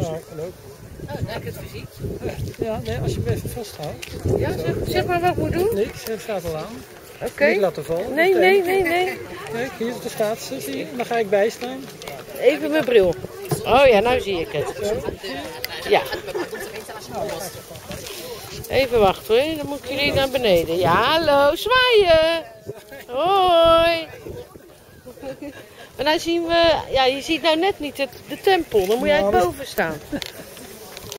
Ja, leuk. Oh, fysiek. Ja, nee, als je hem even vasthoudt. Ja, zeg, zeg maar wat ik moet doen. Niks, het staat al aan. Oké. Niet laten vallen. Nee, nee, nee, nee. Kijk, hier de staat ze, zie je. Dan ga ik bijstaan. Even mijn bril. Oh ja, nou zie ik het. Ja. Even wachten hoor, dan moet ik jullie naar beneden. Ja, hallo, zwaaien. Hoi. Maar nou zien we, ja, je ziet nou net niet het, de tempel. Dan moet jij Nou, boven staan.